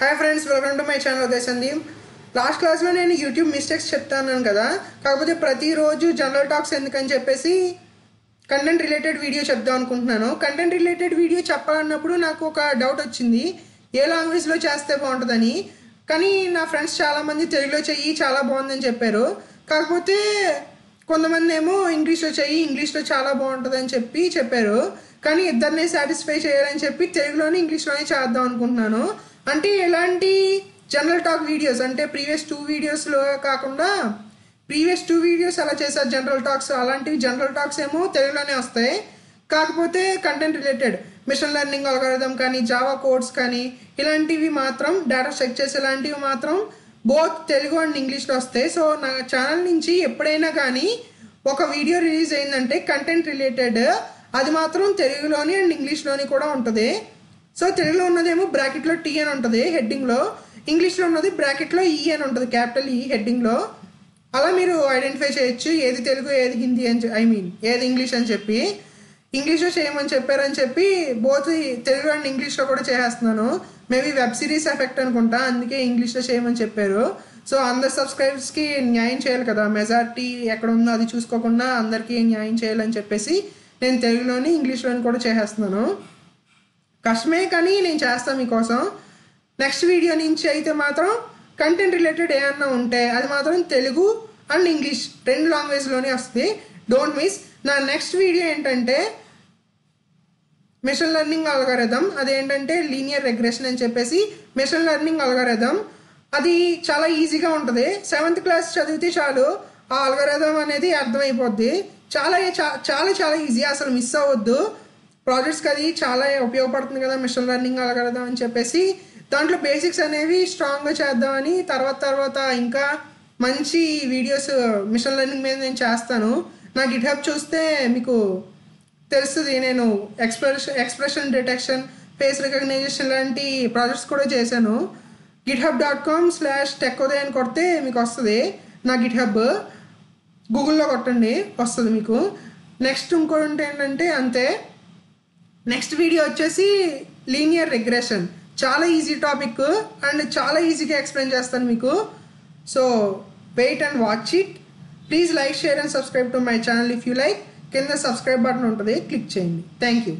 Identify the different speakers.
Speaker 1: Hi friends welcome to my channel Uday last క్లాస్లో నేను YouTube mistakes చెప్తాను కదా? కాకపోతే ప్రతిరోజు జనరల్ టాక్స్ ఎందుకని చెప్పేసి కంటెంట్ రిలేటెడ్ వీడియో చెప్దాం అనుకుంటున్నాను. కంటెంట్ రిలేటెడ్ వీడియో చెప్పాలన్నప్పుడు నాకు ఒక డౌట్ వచ్చింది. ఏ లాంగ్వేజ్లో చేస్తే బాగుంటుందని? కానీ నా ఫ్రెండ్స్ చాలామంది తెలుగులో చెయ్యి చాలా బాగుందని చెప్పారు. కాకపోతే కొంతమంది ఏమో ఇంగ్లీష్లో చెయ్యి ఇంగ్లీష్లో చాలా బాగుంటుందని చెప్పి చెప్పారు. కానీ ఇద్దరిని సాటిస్ఫై చేయాలని చెప్పి తెలుగులోనే ఇంగ్లీష్లోనే చేద్దాం అనుకుంటున్నాను. అంటే ఎలాంటి జనరల్ టాక్ వీడియోస్ అంటే ప్రీవియస్ టూ వీడియోస్లో కాకుండా ప్రీవియస్ టూ వీడియోస్ అలా చేశారు జనరల్ టాక్స్ అలాంటివి జనరల్ టాక్స్ ఏమో తెలుగులోనే వస్తాయి. కాకపోతే content related machine learning algorithm కానీ జావా కోడ్స్ కానీ ఇలాంటివి మాత్రం డేటా చెక్ చేసే ఇలాంటివి మాత్రం బోత్ తెలుగు అండ్ ఇంగ్లీష్లో వస్తాయి. సో నా ఛానల్ నుంచి ఎప్పుడైనా కానీ ఒక వీడియో రిలీజ్ అయిందంటే కంటెంట్ రిలేటెడ్ అది మాత్రం తెలుగులోని అండ్ ఇంగ్లీష్లోని కూడా ఉంటుంది. సో తెలుగులో ఉన్నదేమో బ్రాకెట్లో టీ అని ఉంటుంది హెడ్డింగ్లో. ఇంగ్లీష్లో ఉన్నది బ్రాకెట్లో ఈ అని ఉంటుంది క్యాపిటల్ ఈ హెడ్డింగ్లో. అలా మీరు ఐడెంటిఫై చేయొచ్చు ఏది తెలుగు ఏది హిందీ అని ఐ మీన్ ఏది ఇంగ్లీష్ అని చెప్పి. ఇంగ్లీష్లో చేయమని చెప్పారని చెప్పి బోత్ తెలుగు అండ్ ఇంగ్లీష్లో కూడా చేసేస్తున్నాను. మేబీ వెబ్ సిరీస్ ఎఫెక్ట్ అనుకుంటా అందుకే ఇంగ్లీష్లో చేయమని చెప్పారు. సో అందరు సబ్స్క్రైబర్స్కి న్యాయం చేయాలి కదా మెజారిటీ ఎక్కడ ఉందో అది చూసుకోకుండా అందరికీ న్యాయం చేయాలని చెప్పేసి నేను తెలుగులోని ఇంగ్లీష్లోని కూడా చేసేస్తున్నాను. కష్టమే కానీ నేను చేస్తాను మీకోసం. నెక్స్ట్ వీడియో నుంచి అయితే మాత్రం కంటెంట్ రిలేటెడ్ ఏమన్నా ఉంటే అది మాత్రం తెలుగు అండ్ ఇంగ్లీష్ రెండు లాంగ్వేజ్లోనే వస్తుంది. డోంట్ మిస్ నా నెక్స్ట్ వీడియో ఏంటంటే మిషన్ లెర్నింగ్ అల్గారిథం అదేంటంటే లీనియర్ రెగ్రెషన్ అని చెప్పేసి మిషన్ లెర్నింగ్ అల్గారిథం అది చాలా ఈజీగా ఉంటుంది. సెవెంత్ క్లాస్ చదివితే చాలు ఆ అల్గారిథం అనేది అర్థమైపోద్ది. చాలా చాలా చాలా ఈజీ అసలు మిస్ అవ్వద్దు. ప్రాజెక్ట్స్కి అది చాలా ఉపయోగపడుతుంది కదా మిషన్ లెర్నింగ్ అలగడదాం అని చెప్పేసి. దాంట్లో బేసిక్స్ అనేవి స్ట్రాంగ్గా చేద్దామని తర్వాత తర్వాత ఇంకా మంచి వీడియోస్ మిషన్ లెర్నింగ్ మీద నేను చేస్తాను. నా గిట్హబ్ చూస్తే మీకు తెలుస్తుంది నేను expression expression detection face recognition లాంటి ప్రాజెక్ట్స్ కూడా చేశాను. గిట్హబ్ డాట్ కామ్ స్లాష్ టెక్కోదే అని కొడితే మీకు వస్తుంది నా గిట్హబ్ గూగుల్లో కొట్టండి వస్తుంది మీకు. నెక్స్ట్ ఇంకోటి ఏంటంటే అంతే. నెక్స్ట్ వీడియో వచ్చేసి లీనియర్ రిగ్రెషన్ చాలా ఈజీ టాపిక్ అండ్ చాలా ఈజీగా ఎక్స్ప్లెయిన్ చేస్తాను మీకు. So wait and watch it please like share and subscribe to my channel if you like కింద సబ్స్క్రైబ్ బటన్ ఉంటుంది. క్లిక్ చేయండి. Thank you